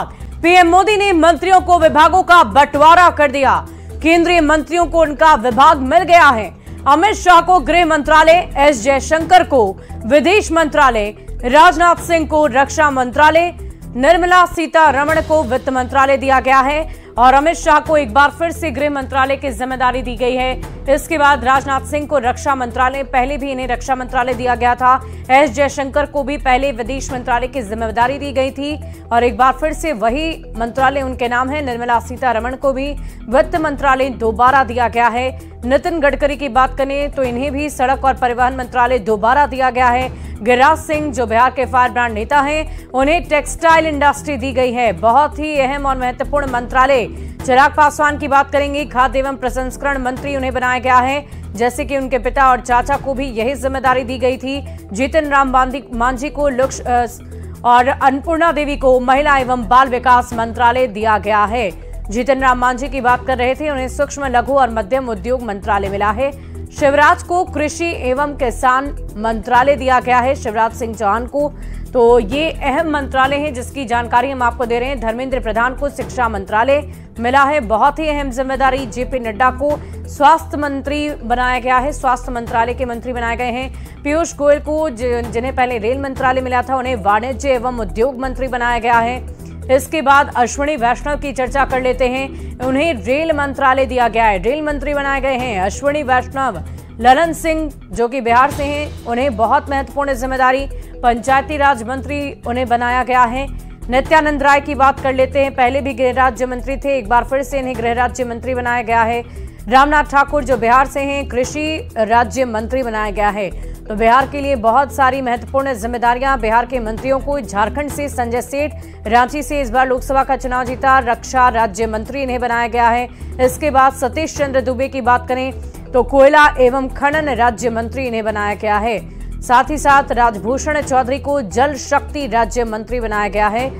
PM Modi ने मंत्रियों को विभागों का बंटवारा कर दिया। केंद्रीय मंत्रियों को उनका विभाग मिल गया है। अमित शाह को गृह मंत्रालय, एस जयशंकर को विदेश मंत्रालय, राजनाथ सिंह को रक्षा मंत्रालय, निर्मला सीतारमण को वित्त मंत्रालय दिया गया है। और अमित शाह को एक बार फिर से गृह मंत्रालय की ज़िम्मेदारी दी गई है। इसके बाद राजनाथ सिंह को रक्षा मंत्रालय, पहले भी इन्हें रक्षा मंत्रालय दिया गया था। एस जयशंकर को भी पहले विदेश मंत्रालय की ज़िम्मेदारी दी गई थी। और एक बार फिर से वही मंत्रालय, उनके नाम है निर्मला सीतारमण को भी वित्त मंत्रालय दोबारा दिया गया है। नितिन गडकरी की बात करें तो इन्हें भी सड़क और परिवहन मंत्रालय दोबारा दिया गया है। गिरिराज सिंह, जो बिहार के फायर ब्रांड नेता हैं, उन्हें टेक्सटाइल इंडस्ट्री दी गई है। बहुत ही अहम और महत्वपूर्ण मंत्रालय चिराग पासवान की बात करेंगे। खाद्य एवं प्रसंस्करण मंत्री उन्हें बनाया गया है। जैसे कि उनके पिता और चाचा को भी यही ज़िम्मेदारी दी गई थी। जीतन राम मांझी को लक्ष और अन्नपूर्णा देवी को महिला एवं बाल विकास मंत्रालय दिया गया है। जीतन राम मांझी की बात कर रहे थे। उन्हें सूक्ष्म, लघु और मध्यम उद्योग मंत्रालय मिला है। शिवराज को कृषि एवं किसान मंत्रालय दिया गया है। शिवराज सिंह चौहान को तो ये अहम मंत्रालय है जिसकी जानकारी हम आपको दे रहे हैं। धर्मेंद्र प्रधान को शिक्षा मंत्रालय मिला है। बहुत ही अहम ज़िम्मेदारी जेपी नड्डा को स्वास्थ्य मंत्री बनाया गया है। स्वास्थ्य मंत्रालय के मंत्री बनाए गए हैं। पीयूष गोयल को जिन्हें पहले रेल मंत्रालय मिला था, उन्हें वाणिज्य एवं उद्योग मंत्री बनाया गया है। इसके बाद अश्विनी वैष्णव की चर्चा कर लेते हैं। उन्हें रेल मंत्रालय दिया गया है। रेल मंत्री बनाए गए हैं अश्विनी वैष्णव। ललन सिंह, जो कि बिहार से हैं, उन्हें बहुत महत्वपूर्ण ज़िम्मेदारी पंचायती राज मंत्री उन्हें बनाया गया है। नित्यानंद राय की बात कर लेते हैं। पहले भी गृह राज्य मंत्री थे, एक बार फिर से इन्हें गृह राज्य मंत्री बनाया गया है। रामनाथ ठाकुर, जो बिहार से हैं, कृषि राज्य मंत्री बनाया गया है। तो बिहार के लिए बहुत सारी महत्वपूर्ण जिम्मेदारियाँ बिहार के मंत्रियों को झारखंड से संजय सेठ, रांची से इस बार लोकसभा का चुनाव जीता, रक्षा राज्य मंत्री इन्हें बनाया गया है। इसके बाद सतीश चंद्र दुबे की बात करें तो कोयला एवं खनन राज्य मंत्री इन्हें बनाया गया है। साथ ही साथ राजभूषण चौधरी को जल शक्ति राज्य मंत्री बनाया गया है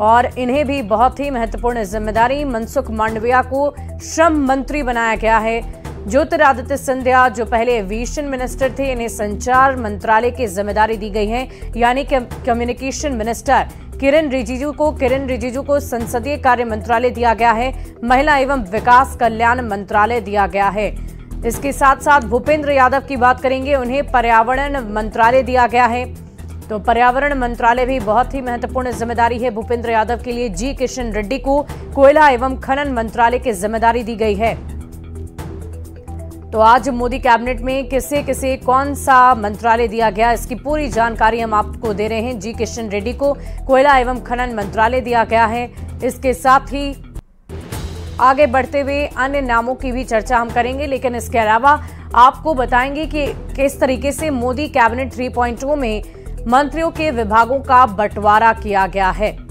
और इन्हें भी बहुत ही महत्वपूर्ण ज़िम्मेदारी मनसुख मांडविया को श्रम मंत्री बनाया गया है। ज्योतिरादित्य सिंधिया, जो पहले एविएशन मिनिस्टर थे, इन्हें संचार मंत्रालय की ज़िम्मेदारी दी गई है। यानी कि कम्युनिकेशन मिनिस्टर किरण रिजिजू को, किरण रिजिजू को संसदीय कार्य मंत्रालय दिया गया है। महिला एवं विकास कल्याण मंत्रालय दिया गया है। इसके साथ साथ भूपेंद्र यादव की बात करेंगे, उन्हें पर्यावरण मंत्रालय दिया गया है। तो पर्यावरण मंत्रालय भी बहुत ही महत्वपूर्ण ज़िम्मेदारी है भूपेंद्र यादव के लिए। जी. किशन रेड्डी को कोयला एवं खनन मंत्रालय की ज़िम्मेदारी दी गई है। तो आज मोदी कैबिनेट में किसे किसे कौन सा मंत्रालय दिया गया, इसकी पूरी जानकारी हम आपको दे रहे हैं। जी किशन रेड्डी को कोयला एवं खनन मंत्रालय दिया गया है। इसके साथ ही आगे बढ़ते हुए अन्य नामों की भी चर्चा हम करेंगे, लेकिन इसके अलावा आपको बताएँगे कि किस तरीके से मोदी कैबिनेट 3.0 में मंत्रियों के विभागों का बंटवारा किया गया है।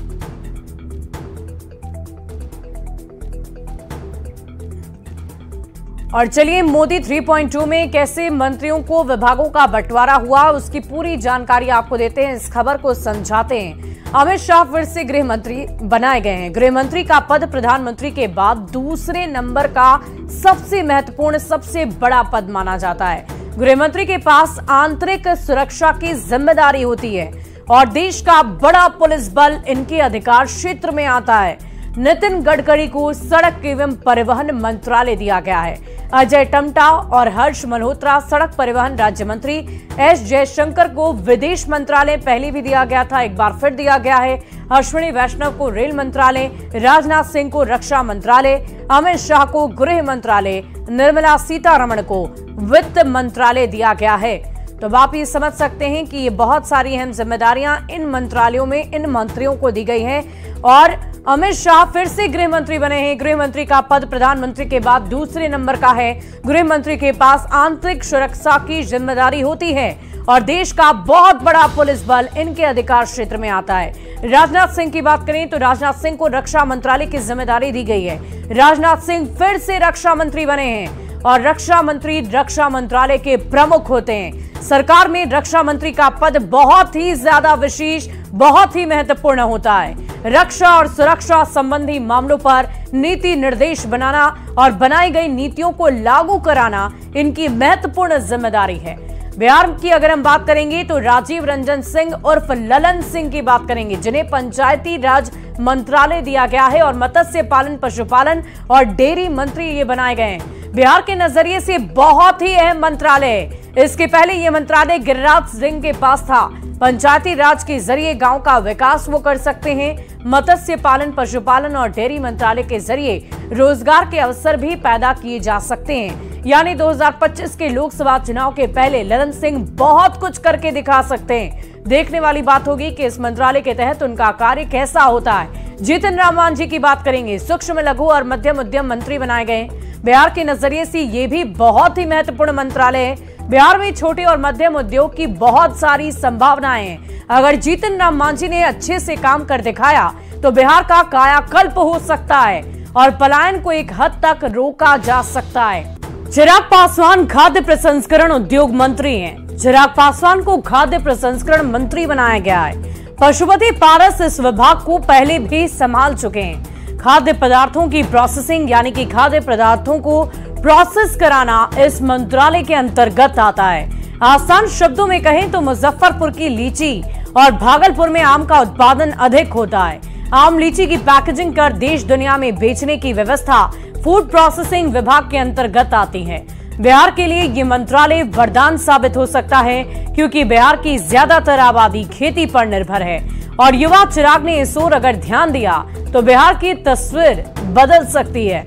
और चलिए मोदी 3.2 में कैसे मंत्रियों को विभागों का बंटवारा हुआ, उसकी पूरी जानकारी आपको देते हैं। इस खबर को समझाते हैं। अमित शाह फिर से गृह मंत्री बनाए गए हैं। गृह मंत्री का पद प्रधानमंत्री के बाद दूसरे नंबर का सबसे महत्वपूर्ण, सबसे बड़ा पद माना जाता है। गृह मंत्री के पास आंतरिक सुरक्षा की ज़िम्मेदारी होती है और देश का बड़ा पुलिस बल इनके अधिकार क्षेत्र में आता है। नितिन गडकरी को सड़क एवं परिवहन मंत्रालय दिया गया है। अजय टमटा और हर्ष मल्होत्रा सड़क परिवहन राज्य मंत्री, एस जयशंकर को विदेश मंत्रालय पहले भी दिया गया था, एक बार फिर दिया गया है। अश्विनी वैष्णव को रेल मंत्रालय, राजनाथ सिंह को रक्षा मंत्रालय, अमित शाह को गृह मंत्रालय, निर्मला सीतारमण को वित्त मंत्रालय दिया गया है। तो आप ये समझ सकते हैं कि ये बहुत सारी अहम जिम्मेदारियाँ इन मंत्रालयों में इन मंत्रियों को दी गई हैं और अमित शाह फिर से गृह मंत्री बने हैं। गृह मंत्री का पद प्रधानमंत्री के बाद दूसरे नंबर का है। गृह मंत्री के पास आंतरिक सुरक्षा की ज़िम्मेदारी होती है और देश का बहुत बड़ा पुलिस बल इनके अधिकार क्षेत्र में आता है। राजनाथ सिंह की बात करें तो राजनाथ सिंह को रक्षा मंत्रालय की ज़िम्मेदारी दी गई है। राजनाथ सिंह फिर से रक्षा मंत्री बने हैं और रक्षा मंत्री रक्षा मंत्रालय के प्रमुख होते हैं। सरकार में रक्षा मंत्री का पद बहुत ही ज़्यादा विशेष, बहुत ही महत्वपूर्ण होता है। रक्षा और सुरक्षा संबंधी मामलों पर नीति निर्देश बनाना और बनाई गई नीतियों को लागू कराना इनकी महत्वपूर्ण ज़िम्मेदारी है। बिहार की अगर हम बात करेंगे तो राजीव रंजन सिंह उर्फ़ ललन सिंह की बात करेंगे, जिन्हें पंचायती राज मंत्रालय दिया गया है और मत्स्य पालन, पशुपालन और डेयरी मंत्री ये बनाए गए हैं। बिहार के नज़रिए से बहुत ही अहम मंत्रालय इसके पहले ये मंत्रालय गिरिराज सिंह के पास था। पंचायती राज के ज़रिए गाँव का विकास वो कर सकते हैं। मत्स्य पालन, पशुपालन और डेयरी मंत्रालय के ज़रिए रोज़गार के अवसर भी पैदा किए जा सकते हैं। यानी 2025 के लोकसभा चुनाव के पहले ललन सिंह बहुत कुछ करके दिखा सकते हैं। देखने वाली बात होगी कि इस मंत्रालय के तहत उनका कार्य कैसा होता है। जीतन राम मांझी की बात करेंगे। सूक्ष्म, लघु और मध्यम उद्यम मंत्री बनाए गए बिहार के नज़रिए से ये भी बहुत ही महत्वपूर्ण मंत्रालय है। बिहार में छोटे और मध्यम उद्योग की बहुत सारी संभावनाएँ। हैं अगर जीतन राम मांझी ने अच्छे से काम कर दिखाया तो बिहार का कायाकल्प हो सकता है और पलायन को एक हद तक रोका जा सकता है। चिराग पासवान खाद्य प्रसंस्करण उद्योग मंत्री हैं। चिराग पासवान को खाद्य प्रसंस्करण मंत्री बनाया गया है। पशुपति पारस इस विभाग को पहले भी संभाल चुके हैं। खाद्य पदार्थों की प्रोसेसिंग यानी कि खाद्य पदार्थों को प्रोसेस कराना इस मंत्रालय के अंतर्गत आता है। आसान शब्दों में कहें तो मुजफ्फरपुर की लीची और भागलपुर में आम का उत्पादन अधिक होता है। आम लीची की पैकेजिंग कर देश दुनिया में बेचने की व्यवस्था फ़ूड प्रोसेसिंग विभाग के अंतर्गत आती है। बिहार के लिए ये मंत्रालय वरदान साबित हो सकता है, क्योंकि बिहार की ज़्यादातर आबादी खेती पर निर्भर है। और युवा चिराग ने इस ओर अगर ध्यान दिया तो बिहार की तस्वीर बदल सकती है।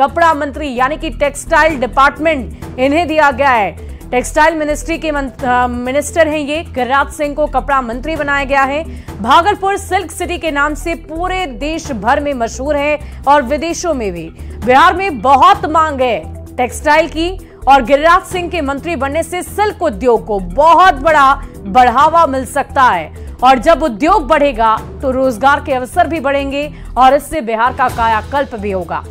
कपड़ा मंत्री यानी कि टेक्सटाइल डिपार्टमेंट, इन्हें दिया गया है। टेक्सटाइल मिनिस्ट्री के मिनिस्टर हैं ये। गिरिराज सिंह को कपड़ा मंत्री बनाया गया है। भागलपुर सिल्क सिटी के नाम से पूरे देश भर में मशहूर है और विदेशों में भी। बिहार में बहुत मांग है टेक्सटाइल की और गिरिराज सिंह के मंत्री बनने से सिल्क उद्योग को बहुत बड़ा बढ़ावा मिल सकता है। और जब उद्योग बढ़ेगा तो रोज़गार के अवसर भी बढ़ेंगे और इससे बिहार का कायाकल्प भी होगा।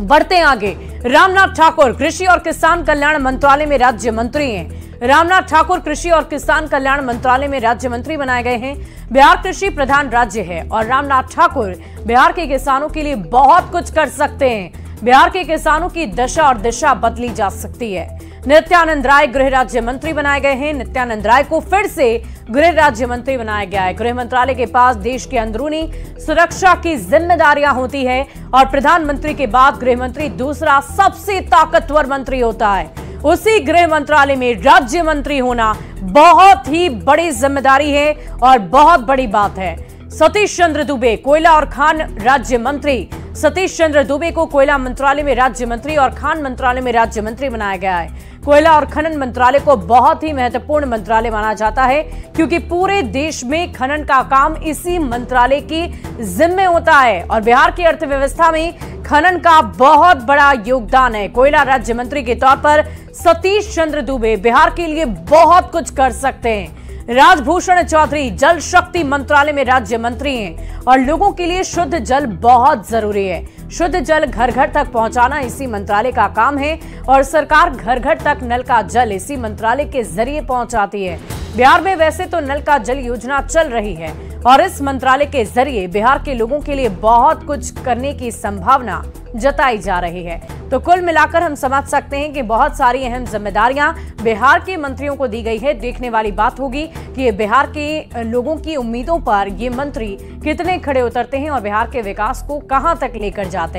बढ़ते आगे। रामनाथ ठाकुर, कृषि और किसान कल्याण मंत्रालय में राज्य मंत्री हैं। रामनाथ ठाकुर, कृषि और किसान कल्याण मंत्रालय में राज्य मंत्री बनाए गए हैं। बिहार कृषि प्रधान राज्य है और रामनाथ ठाकुर बिहार के किसानों के लिए बहुत कुछ कर सकते हैं। बिहार के किसानों की दशा और दिशा बदली जा सकती है। नित्यानंद राय गृह राज्य मंत्री बनाए गए हैं। नित्यानंद राय को फिर से गृह राज्य मंत्री बनाया गया है। गृह मंत्रालय के पास देश की अंदरूनी सुरक्षा की जिम्मेदारियाँ होती है और प्रधानमंत्री के बाद गृह मंत्री दूसरा सबसे ताकतवर मंत्री होता है। उसी गृह मंत्रालय में राज्य मंत्री होना बहुत ही बड़ी ज़िम्मेदारी है और बहुत बड़ी बात है। सतीश चंद्र दुबे, कोयला और खान राज्य मंत्री। सतीश चंद्र दुबे को कोयला मंत्रालय में राज्य मंत्री और खान मंत्रालय में राज्य मंत्री बनाया गया है। कोयला और खनन मंत्रालय को बहुत ही महत्वपूर्ण मंत्रालय माना जाता है, क्योंकि पूरे देश में खनन का काम इसी मंत्रालय की जिम्मे होता है। और बिहार की अर्थव्यवस्था में खनन का बहुत बड़ा योगदान है। कोयला राज्य मंत्री के तौर पर सतीश चंद्र दुबे बिहार के लिए बहुत कुछ कर सकते हैं। राजभूषण चौधरी, जल शक्ति मंत्रालय में राज्य मंत्री हैं और लोगों के लिए शुद्ध जल बहुत ज़रूरी है। शुद्ध जल घर घर तक पहुंचाना इसी मंत्रालय का काम है और सरकार घर घर तक नल का जल इसी मंत्रालय के ज़रिए पहुंचाती है। बिहार में वैसे तो नल का जल योजना चल रही है और इस मंत्रालय के ज़रिए बिहार के लोगों के लिए बहुत कुछ करने की संभावना जताई जा रही है। तो कुल मिलाकर हम समझ सकते हैं कि बहुत सारी अहम जिम्मेदारियाँ बिहार के मंत्रियों को दी गई है। देखने वाली बात होगी कि बिहार के लोगों की उम्मीदों पर ये मंत्री कितने खड़े उतरते हैं और बिहार के विकास को कहाँ तक लेकर जाते हैं।